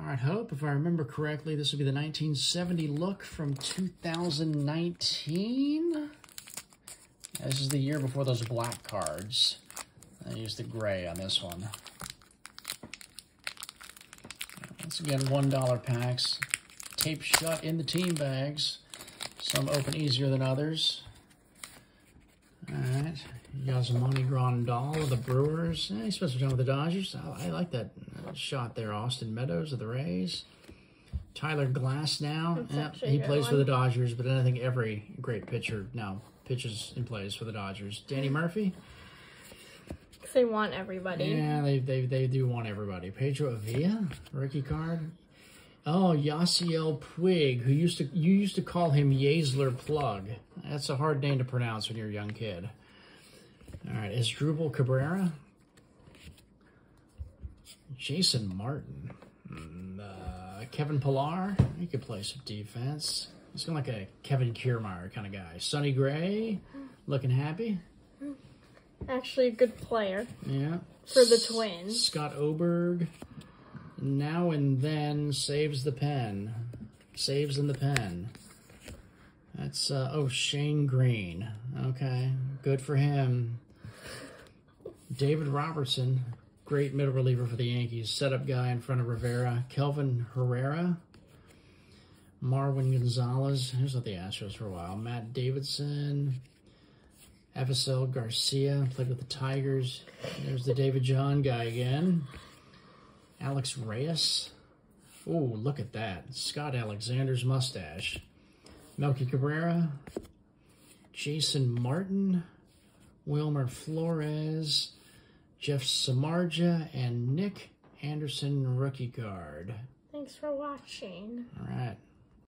All right, Hope, if I remember correctly, this would be the 1970 look from 2019. This is the year before those black cards. I used the gray on this one. Once again, $1 packs. Taped shut in the team bags. Some open easier than others. All right. Yasmani Grandal of the Brewers. Eh, he spent some time with the Dodgers. I, I like that shot there. Austin Meadows of the Rays. Tyler Glasnow. Yeah, he plays for the Dodgers, but I think every great pitcher now pitches and plays for the Dodgers. Danny Murphy. They want everybody. Yeah, they, they, they do want everybody. Pedro Avila, rookie card. Oh, Yasiel Puig, who used to you used to call him Yasler Plug. That's a hard name to pronounce when you're a young kid. All right, Asdrubal Cabrera. Jason Martin. Mm, uh, Kevin Pillar. He could play some defense. He's kind of like a Kevin Kiermaier kind of guy. Sonny Gray, looking happy. Actually, a good player. Yeah. For the Twins. Scott Oberg. Now and then saves the pen. Saves in the pen. That's, uh, oh, Shane Greene. Okay, good for him. David Robertson, great middle reliever for the Yankees. Setup guy in front of Rivera. Kelvin Herrera. Marwin Gonzalez. Here's with the Astros for a while. Matt Davidson. Avisail Garcia. Played with the Tigers. There's the David John guy again. Alex Reyes. Oh, look at that. Scott Alexander's mustache. Melky Cabrera. Jason Martin. Wilmer Flores. Jeff Samardzija, and Nick Anderson rookie card. Thanks for watching. All right.